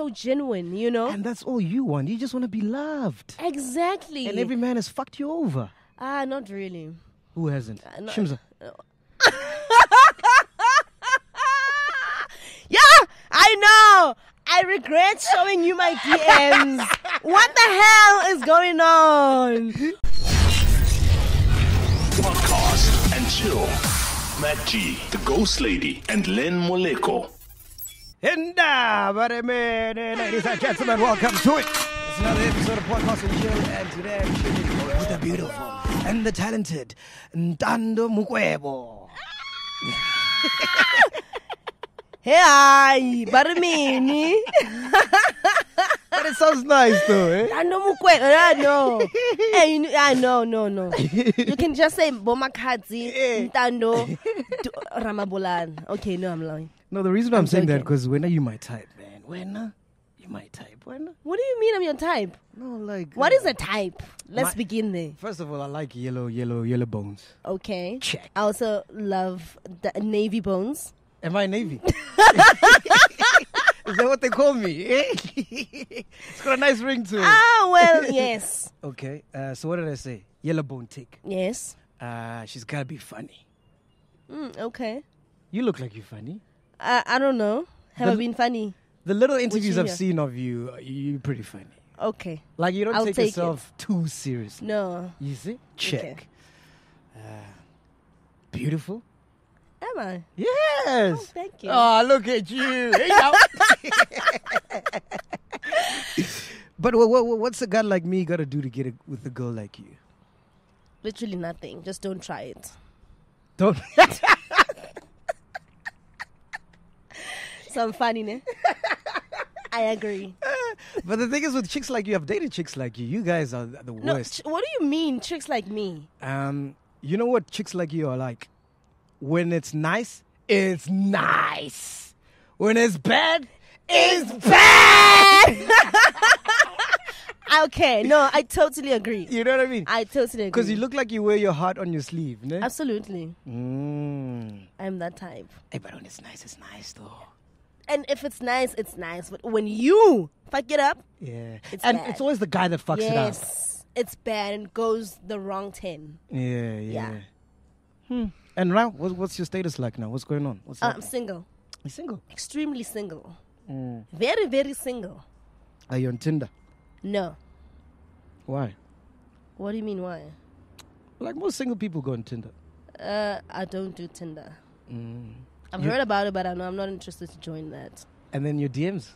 so genuine, you know? And that's all you want. You just want to be loved. exactly. And every man has fucked you over. ah, not really. Who hasn't? no- Shimza. Yeah, I know. I regret showing you my DMs. what the hell is going on? Podcast and chill. MacG, the Ghost Lady, and Len Moleko. But ladies and gentlemen, welcome to it. It's another episode of Podcast and Chill, and today I'm chilling with the beautiful and the talented Ntando Mukwebo. Hey, hi, Baramini. But it sounds nice though, eh? I know Mukwe. I know. Hey, you, I know, no, no. You can just say Bomakadzi, Ntando, Du- Ramabulan. Okay, no, I'm lying. No, the reason I'm, I'm saying that because when are you my type, man? When are you my type? When? What do you mean I'm your type? No, like. What uh, is a type? Let's My- begin there. First of all, I like yellow, yellow, yellow bones. Okay. Check. I also love the navy bones. Am I Navy? Is that what they call me? it's got a nice ring to it. Ah, well, yes. Okay, uh, so what did I say? Yellow bone tick. Yes. Uh, she's gotta be funny. Mm, okay. You look like you're funny. I, I don't know. Have The- I been funny? The little interviews I've seen of you, you- you're pretty funny. Okay. Like you don't I'll take, take yourself too seriously. No. You see? Check. Uh, beautiful. Am I? Yes. Oh, thank you. Oh, look at you. But what, what, what's a guy like me got to do to get it with a girl like you? Literally nothing. Just don't try it. Don't. Some funny, ne? I agree. but the thing is, with chicks like you, I've dated chicks like you. You guys are the No, worst. ch- what do you mean, chicks like me? Um, you know what chicks like you are like? When it's nice, it's nice. When it's bad, it's bad. Okay, no, I totally agree. you know what I mean? I totally agree. Because you look like you wear your heart on your sleeve, ne? Absolutely. Mm. I'm that type. Hey, but when it's nice, it's nice though. And if it's nice, it's nice. But when you fuck it up, Yeah. It's and bad. it's always the guy that fucks it up. yes, it's bad and goes the wrong 10. Yeah, yeah. Yeah. Hmm. And now, what, what's your status like now? What's going on? What's I'm happening? single. You're single? Extremely single. Mm. Very, very single. Are you on Tinder? No. Why? What do you mean, why? Like most single people go on Tinder. Uh, I don't do Tinder. Mm. I've You- heard about it, but I know I'm not interested to join that. And then your DMs.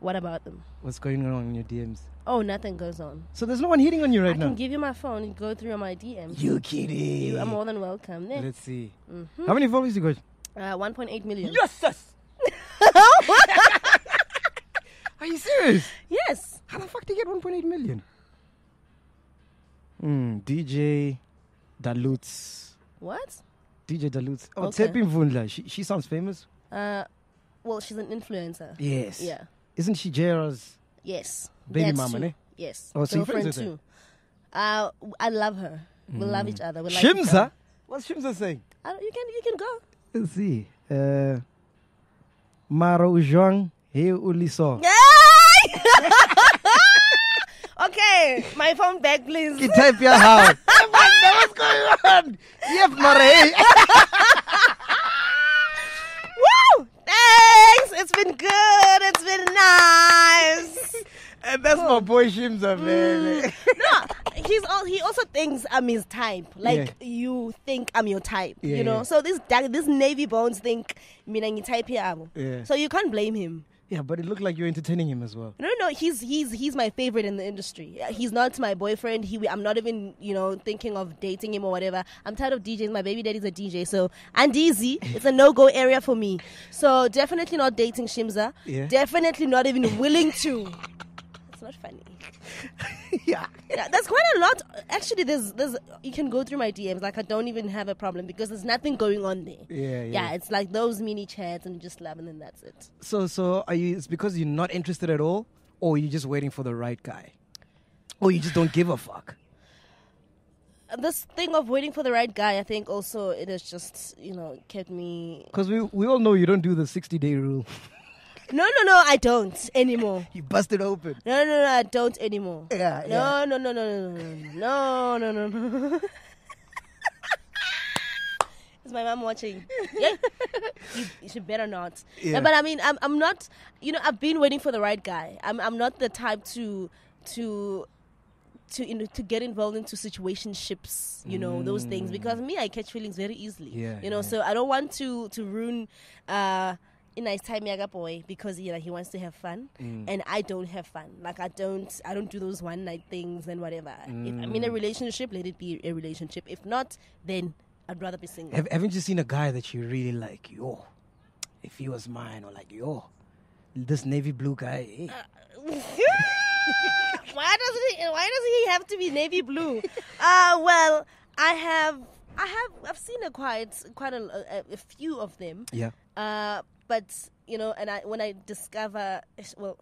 What about them? What's going on in your DMs? Oh, nothing goes on. So there's no one hitting on you right now. I can give you my phone and go through my DMs. You kidding? You are more than welcome. There. Let's see. Mhm. How many followers you got? Uh, 1.8 million. Yes, yes. Are you serious? Yes. How the fuck do you get 1.8 million? Hmm. DJ Dalutz. What? DJ Dalutz. Oh, Okay. Tepi Mvundla. She, she sounds famous. Uh, well, she's an influencer. Yes. Yeah. Isn't she JR's? Yes. Baby That's mama, true. ne? Yes. Oh, so friends Girlfriend too. Uh, I love her. We love each other. We like Shimza? other. What's Shimza saying? I don't- you can you can go. Let's see. Uh, Maro Ujong He Uliso. Okay, my phone back, please. Ki type ya man, what's going on? Yep, Mare. Woo! Thanks. It's been good. It's been nice. And that's my boy Shimza, mm. man. no, he's all, he also thinks I'm his type. Like Yeah. you think I'm your type. Yeah, you know. yeah. So this this navy bones think mina type here. Yeah. So you can't blame him. Yeah, but it looked like you're entertaining him as well. No, no, he's he's he's my favorite in the industry. He's not my boyfriend. He, I'm not even you know thinking of dating him or whatever. I'm tired of DJs. My baby daddy's a DJ, so and easy. It's a no go area for me. So definitely not dating Shimza. Yeah. Definitely not even willing to. Not funny. yeah. Yeah, there's quite a lot. Actually, there's there's you can go through my DMs. Like I don't even have a problem because there's nothing going on there. Yeah, yeah. Yeah, it's like those mini chats and just love and then that's it. So, so are you? It's because you're not interested at all, or you're just waiting for the right guy, or you just don't give a fuck. this thing of waiting for the right guy, I think also it has just, you know, kept me. Because we we all know you don't do the 60 day rule. No, no, no, I don't anymore. You busted open. No, no, no, I don't anymore. Yeah, No, no, no, no, no, no, no, no, no, no. Is my mom watching? Yeah, you, you should better not. Yeah. No, but I mean, I'm, I'm not. You know, I've been waiting for the right guy. I'm, I'm not the type to, to, to, in, to get involved into situationships. You know, those things because me, I catch feelings very easily. Mm. Yeah, You know, yeah. so I don't want to, to ruin. Uh, a nice time yaga boy because you know he wants to have fun Mm. and I don't have fun. Like I don't I don't do those one night things and whatever. If I'm in a Mm. relationship, let it be a relationship. If not, then I'd rather be single. Have, haven't you seen a guy that you really like? Yo, if he was mine, or like, yo, this navy blue guy. eh? why does he why does he have to be navy blue? uh well, I have I have I've seen a quite quite a, a, a few of them. yeah. Uh, but you know, and I when I discover, well,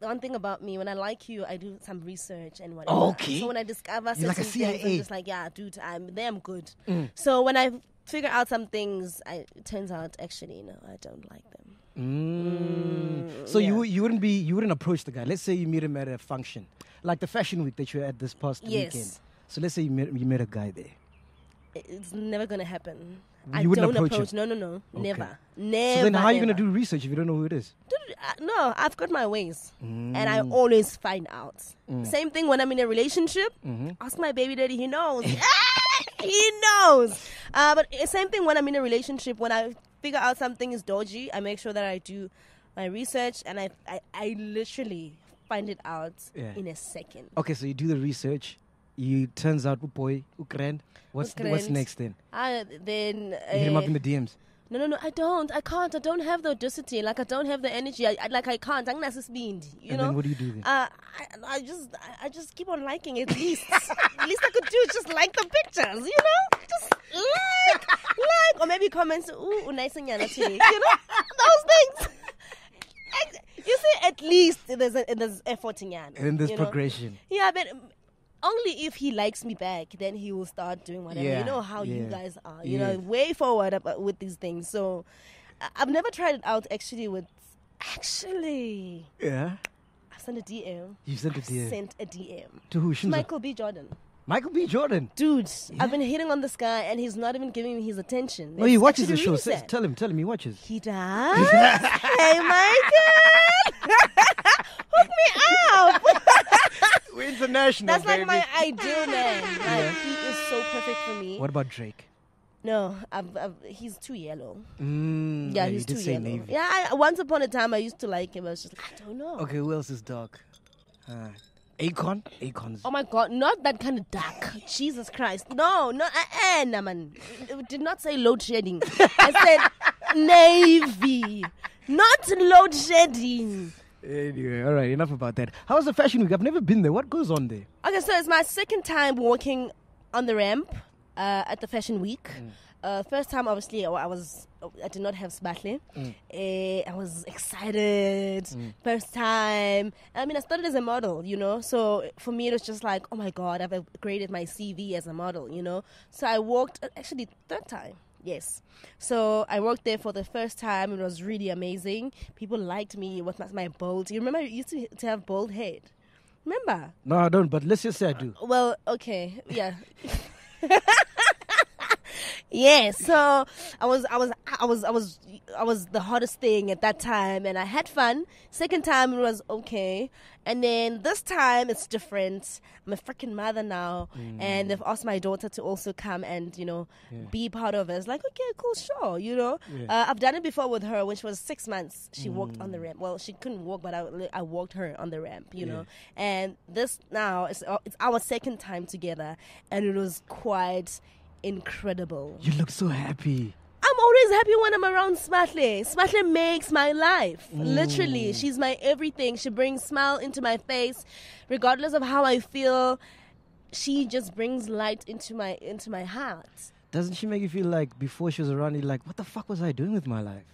the one thing about me, when I like you, I do some research and whatever. Okay. So when I discover You're like a certain things, I'm just like, yeah, dude, I'm there. I'm good. Mm. So when I figure out some things, I, it turns out actually, no, I don't like them. Mm. So yeah. you you wouldn't be you wouldn't approach the guy. Let's say you meet him at a function, like the fashion week that you were at this past Yes. weekend. So let's say you met you met a guy there. It's never gonna happen. You I wouldn't don't approach him? No, no, no, Okay. never, never. so then how are you gonna do research if you don't know who it is? Dude, uh, no, I've got my ways, and I Mm. always find out. Mm. Same thing when I'm in a relationship. Mhm. Ask my baby daddy; he knows. he knows. Uh, but uh, same thing when I'm in a relationship. When I figure out something is dodgy, I make sure that I do my research, and I I, I literally find it out Yeah. in a second. Okay, so you do the research. You turns out, boy, Ukraine. What's what's next then? I then You hit him up uh, in the DMs. No, no, no. I don't. I can't. I don't have the audacity. Like I don't have the energy. I, I like I can't. I'm not speed. You and know. then what do you do then? Uh, I, I just, I, I just keep on liking it. At least, at least I could do is just like the pictures, you know, just like, like, or maybe comments. Ooh, nice and today, you know, those things. Ex- You see, at least there's a, there's effort in Yana. and there's you know? progression. Yeah, but only if he likes me back, then he will start doing whatever. Yeah, You know how you guys are. You yeah. know, way forward about, uh, with these things. So, I- I've never tried it out actually with. Actually, Yeah. I sent a DM. You sent a I DM. sent a DM. To who? Shimza? Michael B. Jordan. Michael B. Jordan. Dude, Yeah? I've been hitting on this guy and he's not even giving me his attention. Oh, he watches the show. tell him, tell him he watches. He does? hey, Michael! Hook me up! We're international. That's like my ideal man. Like, he is so perfect for me. What about Drake? No, I've, I've, he's too yellow. Mm, Yeah, you he's did too say yellow. Navy. Yeah, I, once upon a time I used to like him. I was just like, I don't know. Okay, who else is dark? Uh, Akon? Akon's. Oh my god, not that kind of dark. Jesus Christ. No, no, uh, uh, nah, man. It did not say load shedding. I said navy, not load shedding. Anyway, all right, enough about that. How's the fashion week? I've never been there. What goes on there? Okay, so it's my second time walking on the ramp uh, at the fashion week. Uh, first time, obviously, I was I did not have sbattle. Eh, I was excited. First time. I mean, I started as a model, you know. So for me, it was just like, oh my god, I've upgraded my CV as a model, you know. So I walked actually third time. Yes. So I worked there for the first time. It was really amazing. People liked me with my, my bold. You remember I used to, to have bold head. Remember? No, I don't, but let's just say I do. Well, okay, yeah. yeah, so I was I was I was I was I was the hottest thing at that time and I had fun. Second time it was okay. And then this time it's different. I'm a freaking mother now and they've asked my daughter to also come and, you know, be part of it. It's like, okay, cool, sure, you know. Yeah. Uh, I've done it before with her when she was six months. She walked on the ramp. Well, she couldn't walk, but I, I walked her on the ramp, you know. And this now is it's our second time together, and it was quite incredible. You look so happy. I'm always happy when I'm around Sbahle. Sbahle makes my life. Literally, she's my everything. She brings smile into my face, regardless of how I feel. She just brings light into my into my heart. Doesn't she make you feel like before she was around you, like, what the fuck was I doing with my life?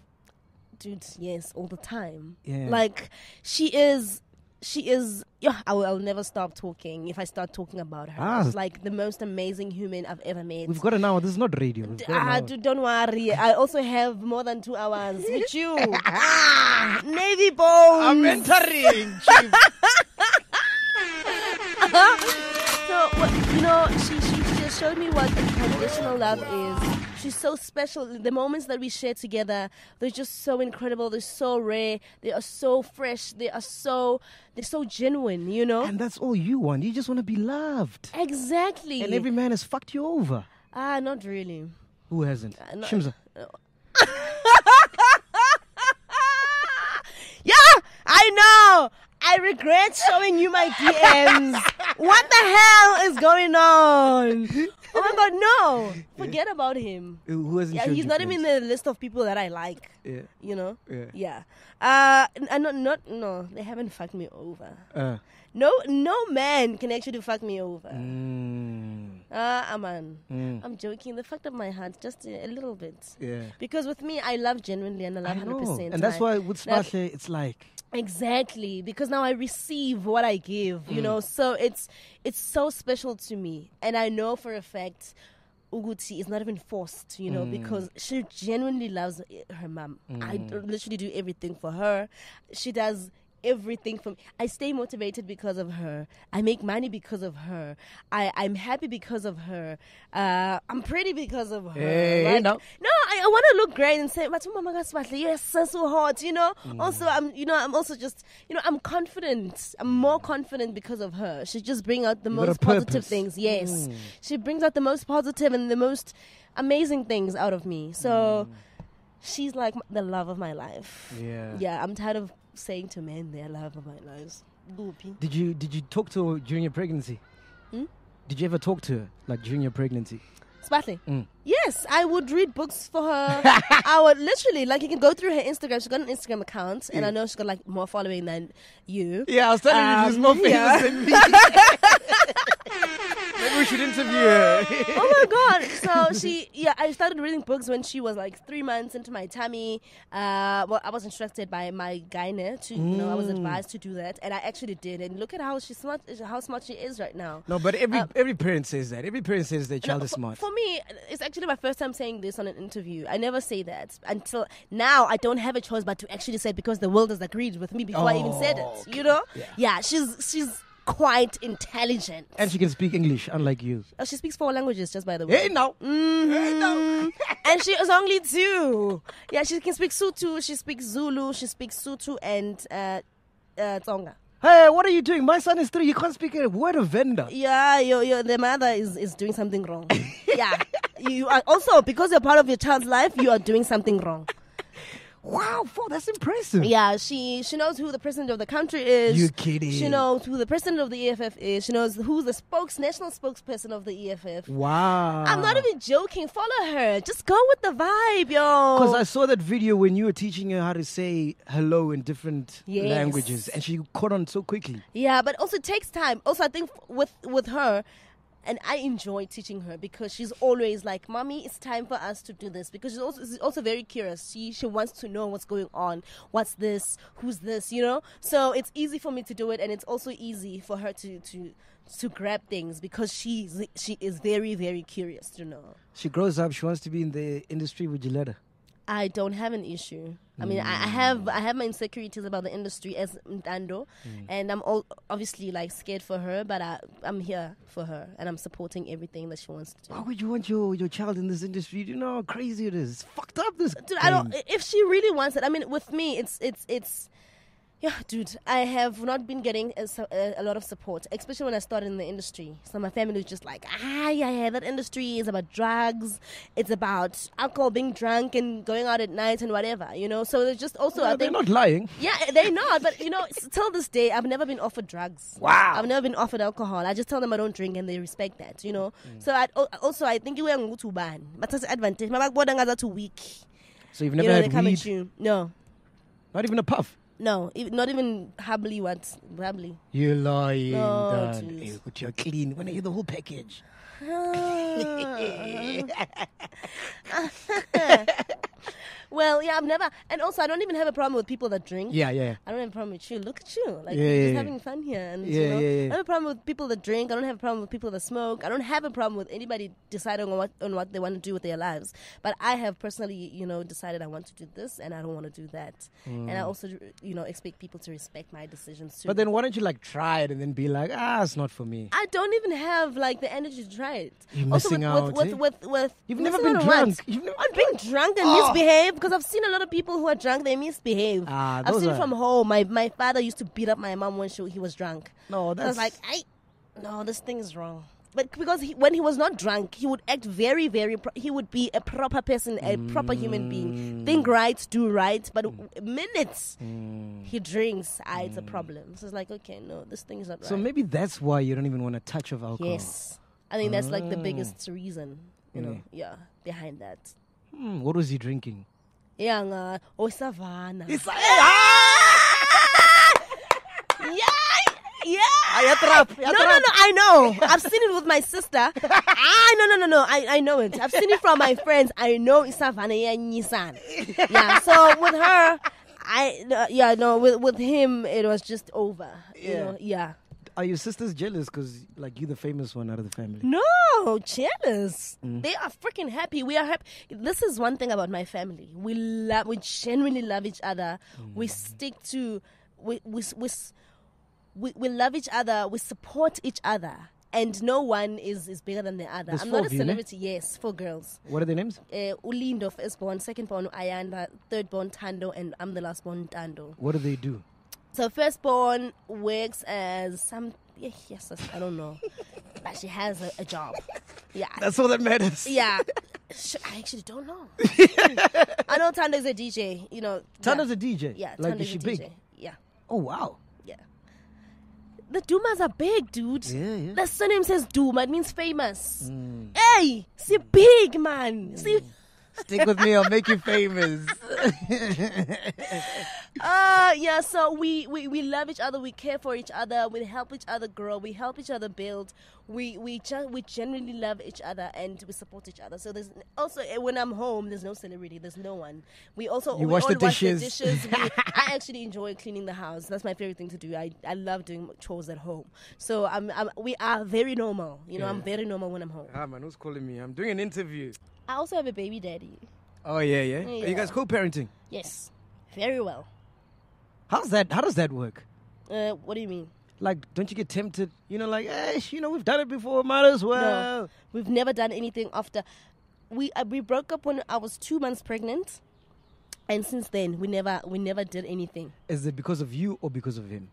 dude yes all the time Yeah. like she is she is. Yeah, I will, I'll never stop talking if I start talking about her. Ah. She's like the most amazing human I've ever met. We've got an hour. This is not radio. We've Ah, don't worry. I also have more than two hours with you. ah, Navy bones. I'm entering, So, what, you know, she, she, she just showed me what unconditional love is. She's so special. The moments that we share together, they're just so incredible. They're so rare. They are so fresh. They are so, they're so genuine, you know? and that's all you want. You just want to be loved. exactly. And every man has fucked you over. ah, not really. Who hasn't? Uh, no- Shimza. Yeah, I know. I regret showing you my DMs. what the hell is going on? God, no. Forget about him. Who hasn't Yeah, he's not even in the list of people that I like. Yeah. You know? Yeah. Yeah. Uh, n- uh, not, not, no, they haven't fucked me over. Uh, No, no man can actually fuck me over. mm, Ah, man. mm, I'm joking. They fucked up my heart just a, a little bit. yeah. Because with me, I love genuinely and I love I 100%. And that's why with Like- it's like, Exactly, because now I receive what I give, Mm. you know. So it's it's so special to me, and I know for a fact, Uguti is not even forced, you know, Mm. because she genuinely loves her mom. I Mm. literally do everything for her. She does everything for me. I stay motivated because of her. I make money because of her. I I'm happy because of her. Uh, I'm pretty because of her. Hey, Like, now. no, I, I want to look great and say, but Mama yes, so, so hot, you know. Also, I'm, you know, I'm also just, you know, I'm confident. I'm more confident because of her. She just brings out the You most positive purpose. things. Yes, Mm. she brings out the most positive and the most amazing things out of me. So she's like the love of my life. yeah. Yeah, I'm tired of saying to men they're love of my lives. Goopy. Did you did you talk to her during your pregnancy? Hmm? Did you ever talk to her like during your pregnancy? Sbahle. Mm. Yes, I would read books for her. I would literally like you can go through her Instagram. She's got an Instagram account, and I know she's got like more following than you. Yeah, I was telling you she's more famous yeah. than me. We should interview her. oh my god! So she, yeah, I started reading books when she was like three months into my tummy. Uh, well, I was instructed by my gynae to, you know, I was Mm. advised to do that, and I actually did. And look at how she's smart, how smart she is right now. no, but every Uh, every parent says that. Every parent says their child No, is smart. For me, it's actually my first time saying this on an interview. I never say that until now. I don't have a choice but to actually say it because the world has agreed with me before I even said Oh, it. You know? Yeah. Yeah, she's she's quite intelligent. and she can speak English, unlike you. Oh, she speaks four languages, just by the way. Hey now. Hey now. And she is only two. Yeah, she can speak Sutu, she speaks Zulu, she speaks Sutu and uh, uh, Tsonga. Hey, what are you doing? My son is three. You can't speak a word of Venda. Yeah, your, your, the mother is, is doing something wrong. yeah. You are also, because you're part of your child's life, you are doing something wrong. Wow, four, that's impressive. Yeah, she she knows who the president of the country is. You kidding? She knows who the president of the EFF is. She knows who's the spokes national spokesperson of the EFF. Wow. I'm not even joking. Follow her. Just go with the vibe, yo. Because I saw that video when you were teaching her how to say hello in different Yes. languages, and she caught on so quickly. Yeah, but also it takes time. Also, I think with with her, and I enjoy teaching her because she's always like, "Mommy, it's time for us to do this." Because she's also she's also very curious. She she wants to know what's going on. What's this? Who's this? You know. So it's easy for me to do it, and it's also easy for her to to to grab things because she's she is very very curious to know. She grows up, she wants to be in the industry. Would you let her? I don't have an issue. I mean, I, I have mm. I have my insecurities about the industry as Ntando, mm. and I'm all, obviously like scared for her, but I, I'm here for her, and I'm supporting everything that she wants to Why do. would you want your, your child in this industry? Do you know how crazy it is? It's fucked up. This. Dude, I don't. If she really wants it, I mean, with me, it's it's it's. Yeah, dude, I have not been getting a, a, lot of support, especially when I started in the industry. So my family was just like, ah, yeah, yeah, that industry is about drugs, it's about alcohol, being drunk, and going out at night and whatever, you know. So it's just also, No, I they're not lying. Yeah, they're not. But you know, till this day, I've never been offered drugs. Wow. I've never been offered alcohol. I just tell them I don't drink, and they respect that. You know. So I also I think you were to ban, but that's an advantage. My back too weak. So you've You never know, they had weed, you. No, not even a puff. No, not even hably what hably. You're lying. Hey, but you're clean. When I hear the whole package. Ah. Well, yeah, I've never, and also I don't even have a problem with people that drink. Yeah, yeah. I don't have a problem with you. Look at you, like Yeah, you're yeah, just yeah. having fun here, and Yeah, you know, yeah, yeah. I don't have a problem with people that drink. I don't have a problem with people that smoke. I don't have a problem with anybody deciding on what on what they want to do with their lives. But I have personally, you know, decided I want to do this, and I don't want to do that. And I also, you know, expect people to respect my decisions too. Mm. But then why don't you like try it and then be like, ah, it's not for me. I don't even have like the energy to try it. You're also missing with, out, with, with, eh? with, with You've never been what? drunk. You've never being drunk and Oh. misbehave because I've seen a lot of people who are drunk. They misbehave. Ah, I've seen are- from home. My my father used to beat up my mom when she, he was drunk. No, I was that's like, I no, this thing is wrong. But because he, when he was not drunk, he would act very, very. Pro- he would be a proper person, a proper human being. Think right, do right. But minutes he drinks, ah, it's a problem. So it's like, okay, no, this thing is not right. So maybe that's why you don't even want a touch of alcohol. Yes. I think that's like the biggest reason, you know, yeah, behind that. Hmm, what was he drinking? Yeah, nga, savannah. It's yeah, yeah. trap, ya No, no, no, I know. I've seen it with my sister. ah, no, no, no, no. I, I know it. I've seen it from my friends. I know it's savannah, yeah, so with her, I, uh, yeah, no, with, with him, it was just over. You Yeah. know, yeah. Are your sisters jealous because like you're the famous one out of the family? No, jealous. Mm. They are freaking happy. We are happy. This is one thing about my family. We love. We genuinely love each other. We Mm. stick to. We we we we, we love each other. We support each other. And no one is, is bigger than the other. There's I'm not a of you, celebrity. Yes, four girls. What are their names? Uh, Ulindo is born, second born Ayanda, third born Tando, and I'm the last born Tando. What do they do? So firstborn works as some yes, yes, I don't know, but she has a, a job. Yeah, That's all that matters. yeah. I actually don't know. I know Tanda's a DJ. You know, Tanda's yeah. a DJ. Yeah, Like, is she a big? DJ. Yeah, Oh wow. yeah. The Dumas are big, dude. Yeah, Mm. yeah. The surname says Duma. It means famous. Hey, see big man. See. Stick with me, I'll make you famous. Uh yeah, so we, we we love each other, we care for each other, we help each other grow, we help each other build. We we just we genuinely love each other and we support each other. So there's also eh, when I'm home, there's no celebrity, there's no one. We also You we wash the dishes. dishes. We, I actually enjoy cleaning the house. That's my favorite thing to do. I, I love doing chores at home. So I'm, I'm we are very normal. You know, I'm very normal when I'm home. ah man, who's calling me? I'm doing an interview. I also have a baby daddy. Oh yeah, yeah. Are you guys co-parenting? Yes, very well. How's that? How does that work? Uh, what do you mean? Like, don't you get tempted? You know, like, eh, you know, we've done it before. Might as well. No, we've never done anything after. We uh, we broke up when I was two months pregnant, and since then we never we never did anything Is it because of you or because of him?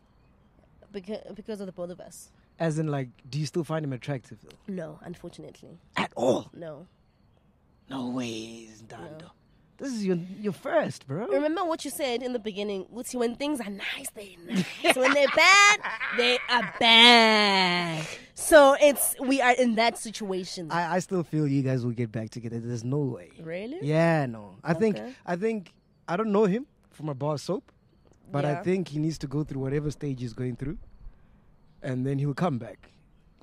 because because of the both of us. As in, like, do you still find him attractive though? No, unfortunately, At all? no. No ways, Dando. This is your your first, bro. Remember what you said in the beginning. Uthi, when things are nice, they're nice. when they're bad, they are bad. So it's we are in that situation. I, I still feel you guys will get back together. There's no way. really? Yeah, no. I think I think I don't know him from a bar soap, but I think he needs to go through whatever stage he's going through, and then he'll come back.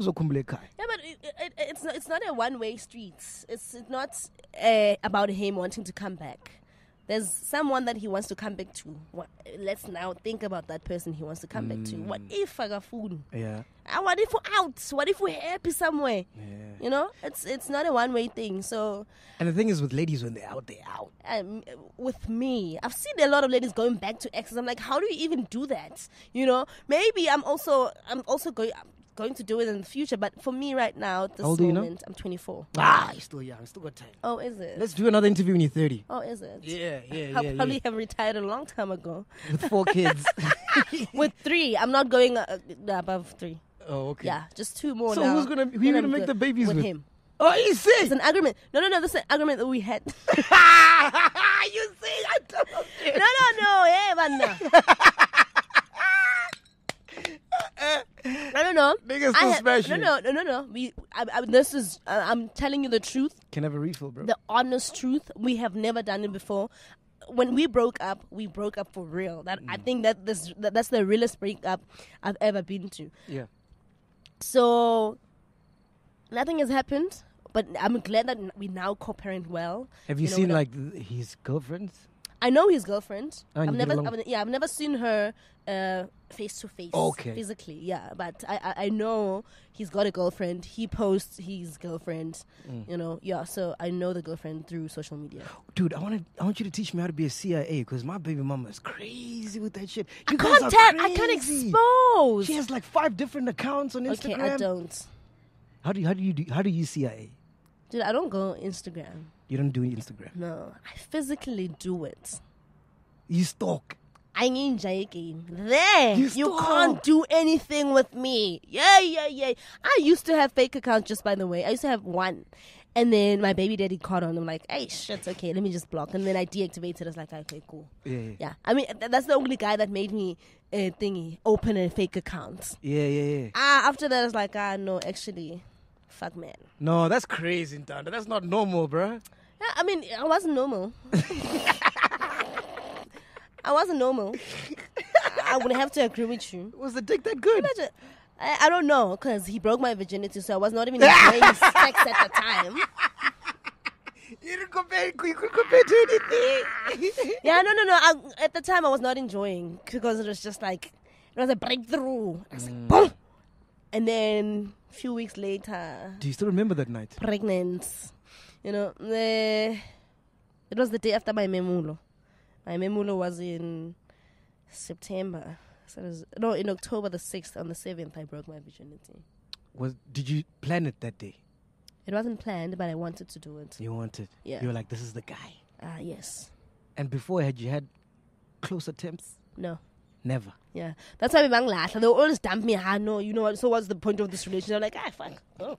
Uzokhumbula ekhaya. Yeah, but it, it, it's not, it's not a one way street. It's not uh, about him wanting to come back. There's someone that he wants to come back to. What, let's now think about that person he wants to come back to. What if Agafun? Yeah. Uh, What if we're out? What if we're happy somewhere? Yeah. You know, it's it's not a one way thing. So And the thing is, with ladies, when they're out, they're out. um, with me, I've seen a lot of ladies going back to exes. I'm like, how do you even do that? You know, maybe I'm also I'm also going going to do it in the future. But for me right now, at this are you now? moment, I'm 24. Ah, you're still young. Still got time. Oh, is it? Let's do another interview when you're 30. oh, is it? Yeah, yeah, I yeah. probably yeah. have retired a long time ago. With four kids. With three, I'm not going uh, uh, above three. oh, okay. Yeah, just two more So now. who's gonna- who you gonna I'm make good the babies with with? him? Oh, you see? It's an agreement. No, no, no. This is an agreement that we had. you see? I told you. no, no, no. Hey, man. No, no, no. Niggas I still have- smashing No, no, no, no, no. We, I, I, this is. Uh, I'm telling you the truth, Can I have a refill, bro? the honest truth. We have never done it before. When we broke up, we broke up for real. That I Mm. think that this that, that's the realest breakup I've ever been to. yeah. So nothing has happened. but I'm glad that we now co-parent well. Have you, know, seen like th- his girlfriends? I know his girlfriend. And I've never, I've, yeah, I've never seen her uh, face to face, Okay. physically. Yeah, but I, I, I know he's got a girlfriend. He posts his girlfriend. Mm. You know, yeah. So I know the girlfriend through social media. Dude, I want to. I want you to teach me how to be a CIA because my baby mama is crazy with that shit. You I can't tell. I can't expose. She has like five different accounts on Instagram. okay. I don't, How do you, how do you do, how do you CIA? dude. I don't go on Instagram. You don't do Instagram. No, I physically do it. You stalk. I ain't joking. There, You you, can't do anything with me. Yeah, yeah, yeah. I used to have fake accounts, just by the way. I used to have one. And then my baby daddy caught on. I'm like, hey, shit, okay, let me just block. And then I deactivated it. I was like, okay, cool. Yeah, yeah, Yeah. I mean, th- that's the only guy that made me uh, thingy, open a fake account. yeah, yeah. yeah. Ah, after that, I was like, ah, no, actually, fuck, man. No, that's crazy, Ntando. That's not normal, bruh. Yeah, I mean, I wasn't normal. I wasn't normal. I would have to agree with you. Was the dick that good? Imagine, I, I don't know because he broke my virginity, so I was not even enjoying sex at the time. You didn't compare. You could compare to anything. Yeah, no, no, no. I, at the time, I was not enjoying because it was just like it was a breakthrough. I was like, mm. boom, and then a few weeks later, do you still remember that night? pregnant. You know, eh, it was the day after my memulo. My memulo was in September. So it was, no, in October the sixth. On the seventh, I broke my virginity. Was did you plan it that day? It wasn't planned, but I wanted to do it. You wanted. Yeah. You were like, this is the guy. Ah, yes. And before, had you had close attempts? No. Never. Yeah. That's why we bang. They always dump me. Ah, no. You know what? So what's the point of this relationship? I'm like, ah, fuck. Go.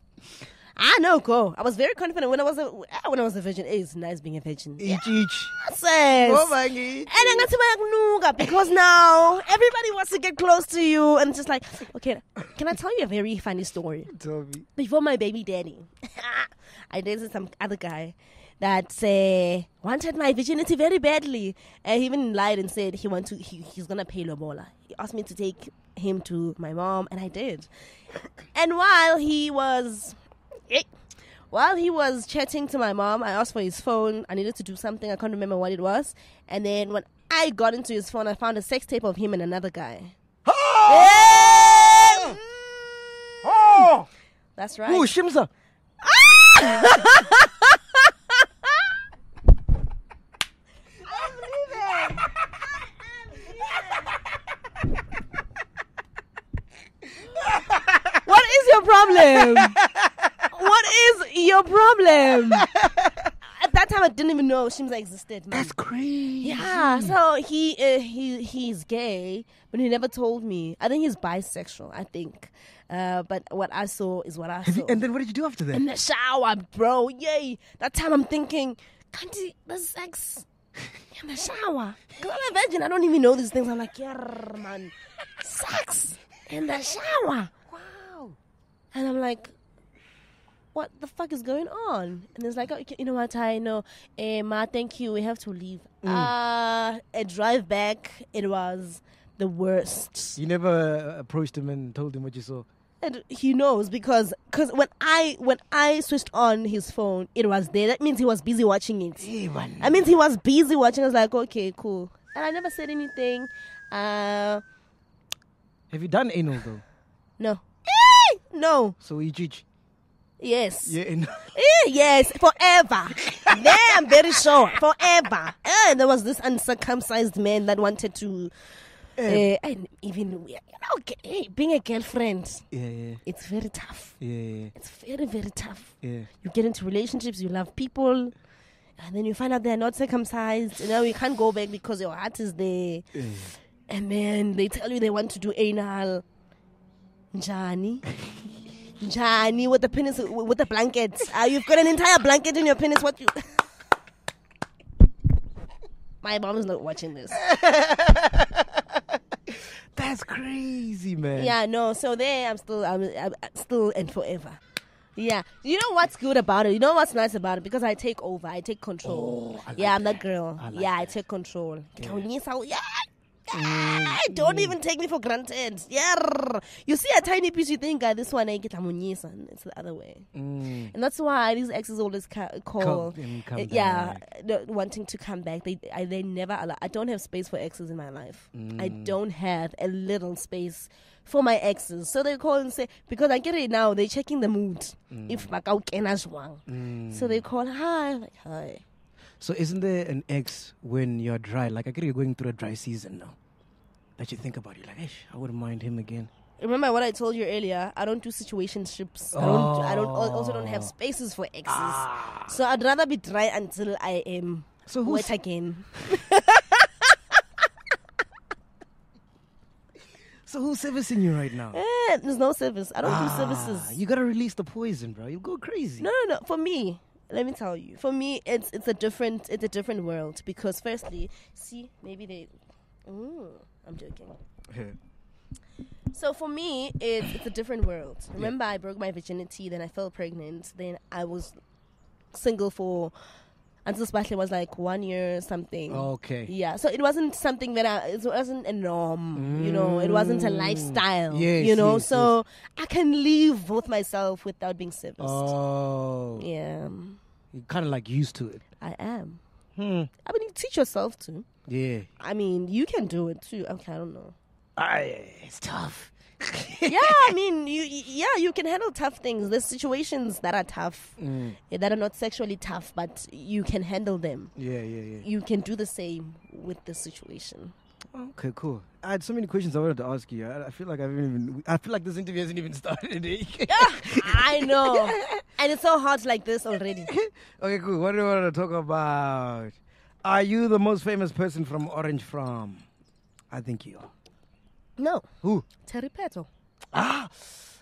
Ah, know, go. I was very confident when I was a when I was a virgin. Hey, it's nice being a virgin. Each, each. Yes. Oh my God. And I'm going to because now everybody wants to get close to you. And it's just like, okay, can I tell you a very funny story? Tell me. Before my baby daddy, I dated some other guy that uh, wanted my virginity very badly. And he even lied and said he want to he, he's gonna pay Lobola. He asked me to take him to my mom, and I did. And while he was Eh. while he was chatting to my mom, I asked for his phone. I needed to do something. I can't remember what it was. And then when I got into his phone, I found a sex tape of him and another guy. Eh. Oh! Oh! That's right. Ooh, Shimza. What is your problem? what is your problem? At that time, I didn't even know Shimza existed. Man. That's crazy. yeah, so he uh, he he's gay, but he never told me. I think he's bisexual. I think, uh, but what I saw is what I Have saw. you, and then what did you do after that? in the shower, bro. Yay! That time I'm thinking, can't he, there's sex in the shower. Cause I'm a virgin. I don't even know these things. I'm like, yeah, man, sex in the shower. Wow. And I'm like, what the fuck is going on? And it's like, okay, you know what? I know, eh, ma, thank you. We have to leave. Uh, a drive back. It was the worst. You never uh, approached him and told him what you saw. And he knows because cause when I when I switched on his phone, it was there. That means he was busy watching it. Man. That means he was busy watching. I was like, okay, cool. And I never said anything. Uh, Have you done anal though? no, no, So you judge. Yes, Yeah. And Eh, yes, forever. there, I'm very sure, forever. And there was this uncircumcised man that wanted to, uh, and even you know, being a girlfriend, yeah, yeah, it's very tough. yeah, yeah, It's very, very tough. yeah. you get into relationships, you love people, and then you find out they're not circumcised. You know, you can't go back because your heart is there. And then they tell you they want to do anal. Njani. Njani with the penis, with the blanket. Uh, you've got an entire blanket in your penis. What you. My mom is not watching this. That's crazy, man. Yeah, no. So there, I'm still, I'm, I'm still and forever. Yeah. You know what's good about it? You know what's nice about it? Because I take over, I take control. Oh, I like yeah, I'm that that. girl. I like yeah, I take control. Yeah. Yeah. Don't even take me for granted. Yeah. You see a tiny piece, you think, uh, this one I get and it's the other way. Mm. And that's why these exes always ca- call, Come come uh, yeah, back. wanting to come back. They, I, they never allow. I don't have space for exes in my life. I Mm. don't have a little space for my exes. So they call and say because I get it now. They're checking the mood. Mm. If bakawukena jwang. So they call hi, like hi. So isn't there an ex when you're dry? Like I get you're going through a dry season now. That you think about, you're like, I wouldn't mind him again. Remember what I told you earlier? I don't do situationships. I don't. I don't. Also, don't have Oh. spaces for exes. Ah. So I'd rather be dry until I am So who's wet again. so who's servicing you right now? Eh, there's no service. I don't do Ah, services. You gotta release the poison, bro. You go crazy. No, no, no. For me, let me tell you. For me, it's it's a different it's a different world because firstly, see, maybe they. Ooh, I'm joking. So for me, it's it's a different world. Remember, I broke my virginity, then I fell pregnant, then I was single for until Sbahle was like one year or something. Okay. Yeah, so it wasn't something that I, it wasn't a norm, you know, it wasn't a Mm. lifestyle, Yes, you know, yes, so I can live with myself without being serviced. Oh. Yeah, You're kind of like used to it. I am. Hmm. I mean, you teach yourself to. Yeah. I mean, you can do it too. Okay, I don't know. I, it's tough. yeah, I mean, you yeah, you can handle tough things. There's situations that are tough, Mm. eh, that are not sexually tough, but you can handle them. Yeah, yeah, yeah. You can do the same with the situation. Okay, cool. I had so many questions I wanted to ask you. I, I feel like I haven't even. I feel like this interview hasn't even started. eh? I know, and it's so hot like this already. okay, cool. What do you want to talk about? Are you the most famous person from Orange Farm? I think you are. No, Who? Terry Pheto. Ah,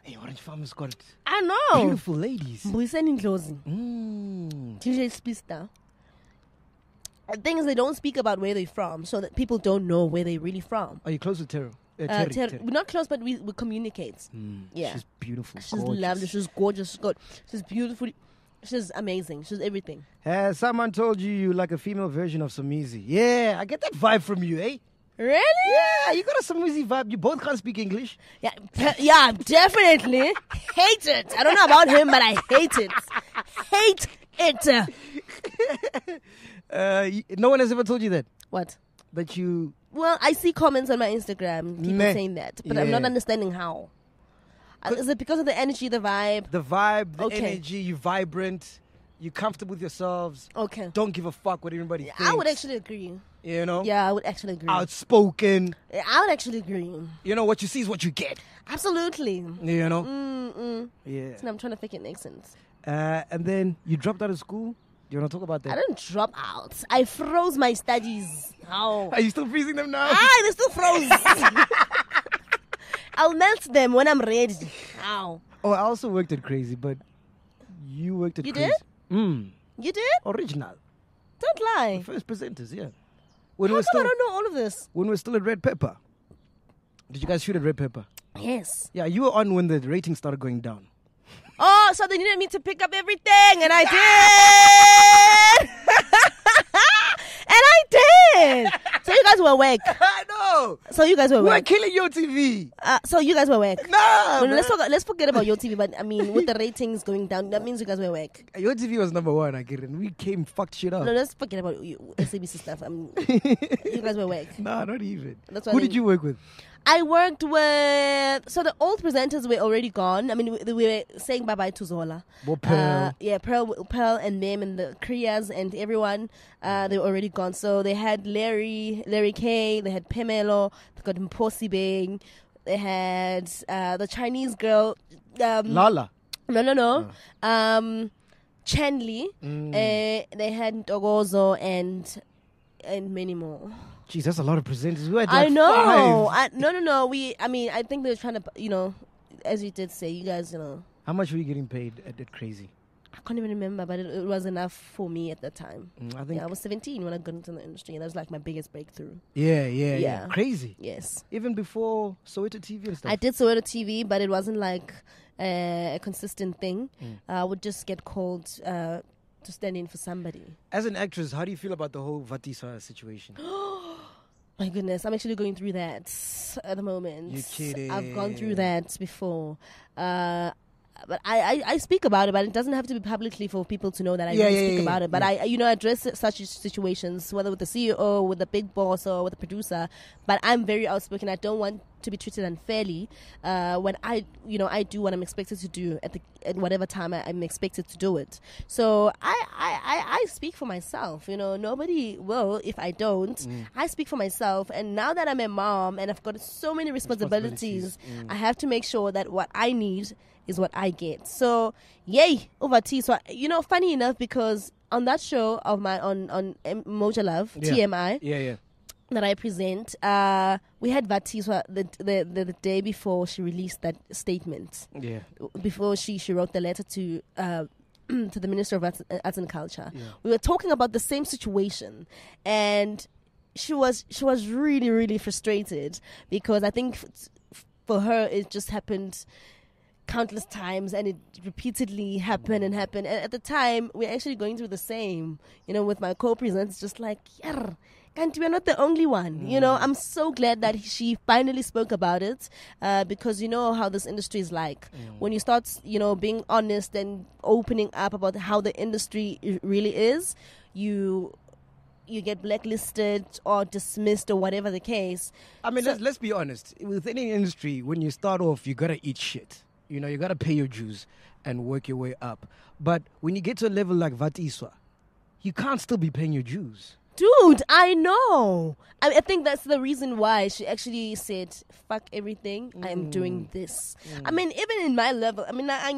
hey, Orange Farm has got I know. beautiful ladies. Mbuyiseni Ndlozi, Mm. DJ Spista. The thing is, they don't speak about where they're from, so that people don't know where they're really from. Are you close to Terry? Uh, Uh, Terry, Terry. we're not close, but we, we communicate. Mm, yeah. She's beautiful. She's gorgeous. lovely. She's gorgeous. She's good. She's beautiful. She's amazing. She's everything. Someone told you you like a female version of Somizi? Yeah, I get that vibe from you, eh? Really? Yeah, you got a Somizi vibe. You both can't speak English. Yeah, yeah, definitely. hate it. I don't know about him, but I hate it. Hate it. Uh, no one has ever told you that. What? That you. Well, I see comments on my Instagram, people Meh. saying that, but I'm not understanding how. Uh, it because of the energy, the vibe? The vibe, the Okay. energy, you vibrant, you comfortable with yourselves. Okay. Don't give a fuck what everybody thinks. I would actually agree. You know? Yeah, I would actually agree. Outspoken. I would actually agree. You know, what you see is what you get. Absolutely. You know? Mm-mm. Yeah. I'm trying to fake an accent. Uh, and then you dropped out of school. Do you want to talk about that? I didn't drop out. I froze my studies. How? Are you still freezing them now? Ah, they're still froze. I'll melt them when I'm ready. How? Oh, I also worked at Crazy, but you worked at You Crazy. did? Mm. You did? Original. Don't lie. First presenters, yeah. When How come I don't know all of this? when we're still at Red Pepper. Did you guys shoot at Red Pepper? Yes. Yeah, you were on when the ratings started going down. Oh, so they needed me to pick up everything, and I did. and I did. So you guys were awake. I know. So you guys were We're killing your TV. Uh, so you guys were awake. Nah, No, no, let's talk, let's forget about your TV. But I mean, with the ratings going down, that means you guys were awake. YoTV was number one, I get it. We came fucked shit up. No, let's forget about you, SABC stuff. I mean, you guys were awake. Nah, not even. That's why Who they- did you work with? I worked with so the old presenters were already gone. I mean, we, we were saying bye bye to Zola. Well, Pearl. Uh, yeah, Pearl, Pearl, and them and the Kriyas and everyone. Uh, they were already gone. So they had Larry, Larry K. They had Pemelo. They got Mposi Bing. They had uh, the Chinese girl. Um, Lala. no, no, no. Um, Chen Li. Mm. Uh, they had Dogozo and and many more. Jeez, that's a lot of presenters. We had I know. I, no, no, no. We. I mean, I think they're trying to. You know, as you did say, you guys. You know, How much were you getting paid at that crazy? I can't even remember, but it, it was enough for me at the time. Mm, I think. Yeah, I was 17 when I got into the industry, and that was like my biggest breakthrough. Yeah, yeah, yeah. Yeah. Crazy. Yes, Even before Soweto TV and stuff. I did Soweto TV, but it wasn't like uh, a consistent thing. Mm. I would just get called uh, to stand in for somebody. As an actress, how do you feel about the whole Vatiswa situation? My goodness, I'm actually going through that at the moment. You're I've gone through that before. Uh, but I, I, I speak about it, but it doesn't have to be publicly for people to know that I Yeah, really yeah, speak yeah, about it. But I, you know, address such situations, whether with the CEO, with the big boss, or with the producer. But I'm very outspoken. I don't want to be treated unfairly uh, when I, you know, I do what I'm expected to do at the at whatever time I, I'm expected to do it. So I, I, I, I speak for myself. You know, nobody will if I don't. Mm. I speak for myself. And now that I'm a mom and I've got so many responsibilities, Responsibilities. Mm. I have to make sure that what I need is what I get. So yay over tea. So you know, funny enough, because on that show of my on on M- Moja Love Yeah. TMI Yeah, yeah. that I present, uh, we had Vatiswa the, the the the day before she released that statement Yeah. before she, she wrote the letter to uh, to the Minister of Arts, Arts and Culture. Yeah. We were talking about the same situation, and she was she was really really frustrated because I think f- for her it just happened countless times and it repeatedly happened and happened and at the time we're actually going through the same you know with my co-presenters just like yeah and we're not the only one. You know i'm so glad that she finally spoke about it uh, because you know how this industry is like. When you start you know being honest and opening up about how the industry really is you you get blacklisted or dismissed or whatever the case. I mean, So- let's let's be honest. With any industry, when you start off, you gotta eat shit. You know, you gotta pay your dues and work your way up. But when you get to a level like Vatiswa, you can't still be paying your dues. Dude, I know. I, I think that's the reason why she actually said, "Fuck everything. I am doing mm. this." I mm. mean, even in my level, I mean. I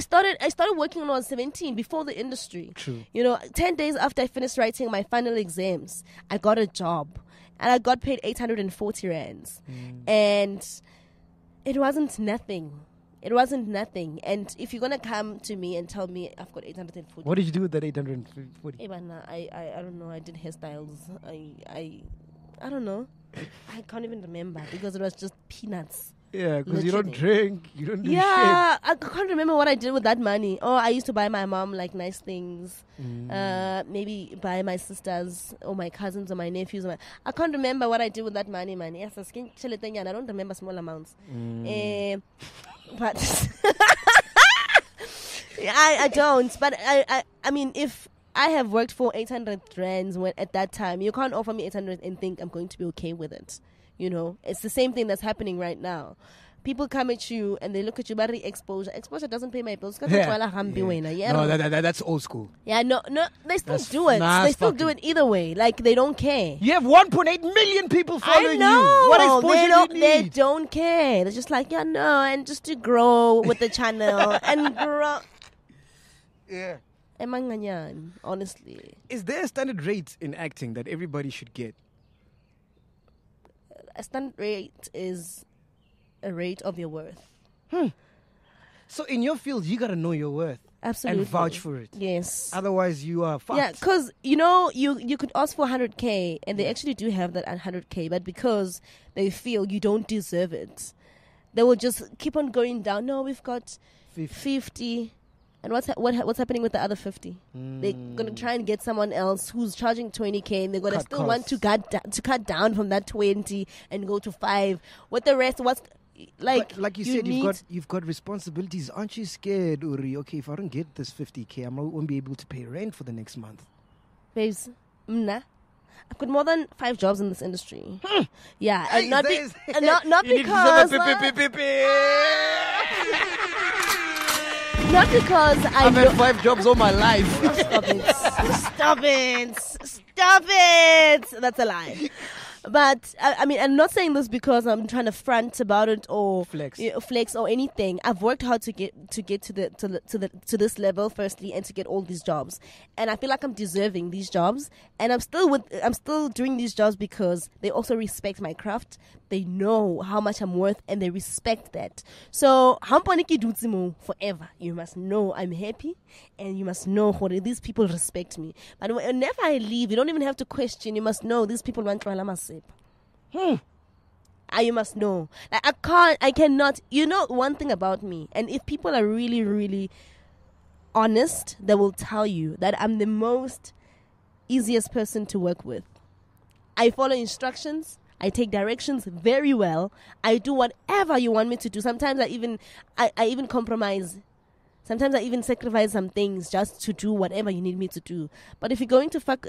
started. I started working when I was seventeen, before the industry. True. You know, ten days after I finished writing my final exams, I got a job, and I got paid eight hundred and forty rands, and it wasn't nothing. It wasn't nothing. And if you're gonna come to me and tell me I've got 840, What did you do with that 840? Eh, bana, I, I I don't know. I did hairstyles. I I I don't know. I can't even remember because it was just peanuts. Yeah, because you don't drink, you don't do Yeah, I can't remember what I did with that money. Oh, I used to buy my mom like nice things. Mm. Uh, maybe buy my sisters or my cousins or my nephews. Or my, I can't remember what I did with that money, man. Yes, I don't remember small amounts. Mm. Eh, but I, I don't. But I, I, I mean, if I have worked for 800 rands when at that time, you can't offer me 800 and think I'm going to be okay with it. You know, it's the same thing that's happening right now. People come at you and they look at you, but exposure. Exposure doesn't pay my bills. Yeah. Yeah. Yeah. No, that, that, that's old school. yeah, no, no, they still That's- do it. nah, they still do it either way. Like they don't care. You have 1.8 million people following I know. you. What exposure they don't, do They don't care. They're just like, yeah, no, and just to grow with the channel and grow. Yeah. Emanganyan, honestly. Is there a standard rate in acting that everybody should get? A standard rate is a rate of your worth. Hmm. So in your field, you gotta know your worth Absolutely. and vouch for it. Yes. Otherwise, you are fucked. Yeah, because you know you you could ask for 100k, and they actually do have that at 100k, but because they feel you don't deserve it, they will just keep on going down. No, we've got 50. 50, and what's ha- what ha- what's happening with the other 50? They're gonna hmm. try and get someone else who's charging 20k, and they're gonna Cut still want to cut da- to cut down from that 20 and go to five. What the rest, what's like like, like you, said, you've got you've got responsibilities. Aren't you scared, Uri? Okay, if I don't get this 50k, I won't be able to pay rent for the next month. babes, mna. I've got more than five jobs in this industry. Hmm. Yeah, Hey, and not, be, and not not You because not because I I've had five jobs all my life. Stop it! Stop it! Stop it! That's a lie. But I, I mean, I'm not saying this because I'm trying to front about it or Flex. you know, flex or anything. I've worked hard to get to get to the to the to the to this level firstly, and to get all these jobs. And I feel like I'm deserving these jobs, and I'm still with I'm still doing these jobs because they also respect my craft. They know how much I'm worth, and they respect that. So hampaniki dutsimo forever. You must know I'm happy, and you must know what these people respect me. But whenever I leave, you don't even have to question. You must know these people want to masip. Hmm. Ah, you must know. Like I can't, I cannot. You know one thing about me, and if people are really, really honest, they will tell you that I'm the most easiest person to work with. I follow instructions. I take directions very well. I do whatever you want me to do. Sometimes I even I, I even compromise. Sometimes I even sacrifice some things just to do whatever you need me to do. But if you're going to fuck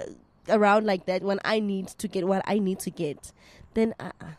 around like that when I need to get what I need to get, then uh-uh.